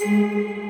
Música